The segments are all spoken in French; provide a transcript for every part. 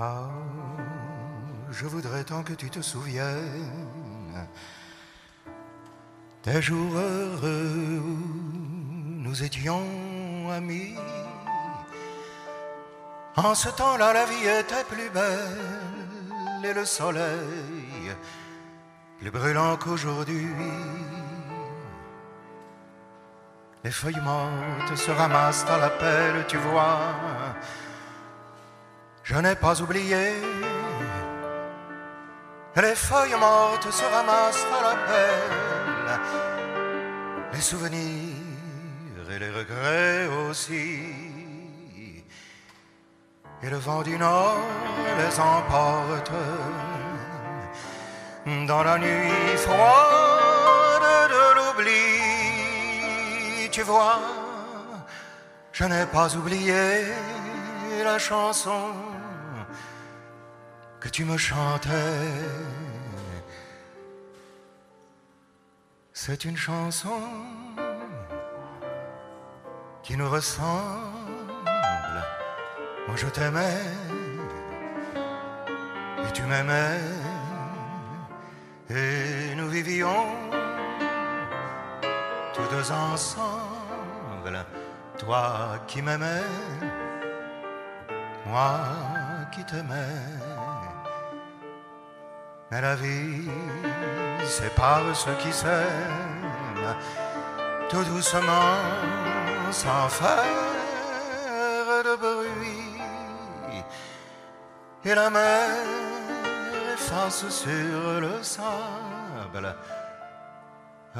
Ah, je voudrais tant que tu te souviennes des jours heureux où nous étions amis. En ce temps-là, la vie était plus belle et le soleil plus brûlant qu'aujourd'hui. Les feuilles mortes se ramassent à l'appel, tu vois. Je n'ai pas oublié. Les feuilles mortes se ramassent à l'appel. Les souvenirs et les regrets aussi. Et le vent du nord les emporte dans la nuit froide de l'oubli. Tu vois, je n'ai pas oublié la chanson que tu me chantais. C'est une chanson qui nous ressemble. Moi je t'aimais et tu m'aimais et nous vivions tous deux ensemble. Toi qui m'aimais, moi qui t'aimais. Mais la vie sépare ceux qui s'aiment tout doucement sans faire de bruit. Et la mer efface sur le sable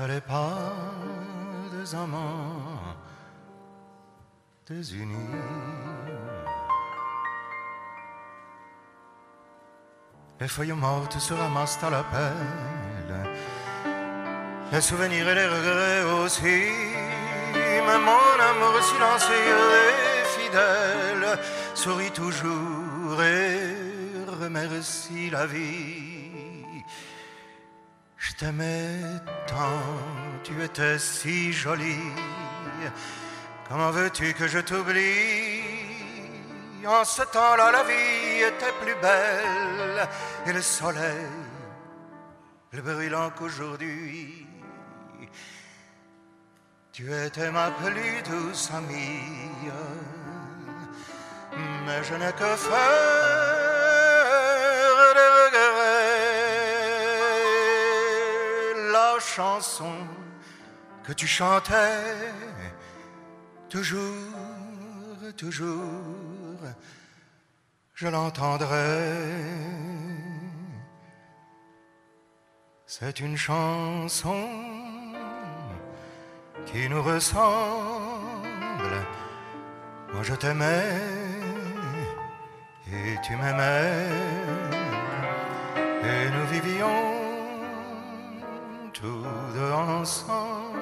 les pas des amants désunis. Les feuilles mortes se ramassent à l'appel. Les souvenirs et les regrets aussi. Mais mon amour silencieux et fidèle sourit toujours et remercie la vie. Je t'aimais tant, tu étais si jolie. Comment veux-tu que je t'oublie? En ce temps-là, la vie était plus belle et le soleil plus brûlant qu'aujourd'hui. Tu étais ma plus douce amie, mais je n'ai que faire des regrets. La chanson que tu chantais toujours, toujours, je l'entendrai. C'est une chanson qui nous ressemble. Moi je t'aimais et tu m'aimais et nous vivions tous deux ensemble.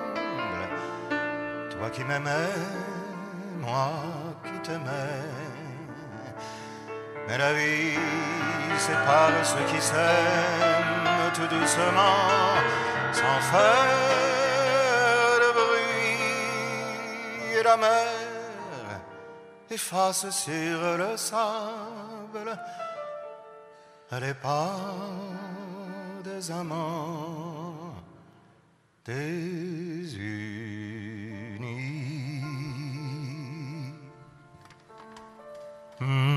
Toi qui m'aimais, moi qui t'aimais. Mais la vie sépare ceux qui s'aiment tout doucement, sans faire de bruit. La mer efface sur le sable les pas des amants désunis. Mm-hmm.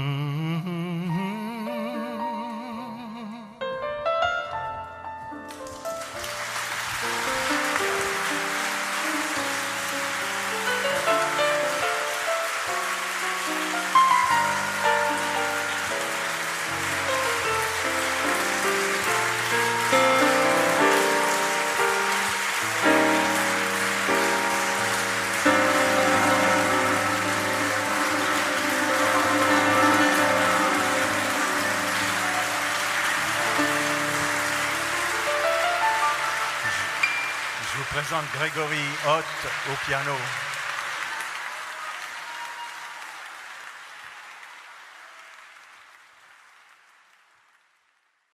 Présente Grégory Hott au piano.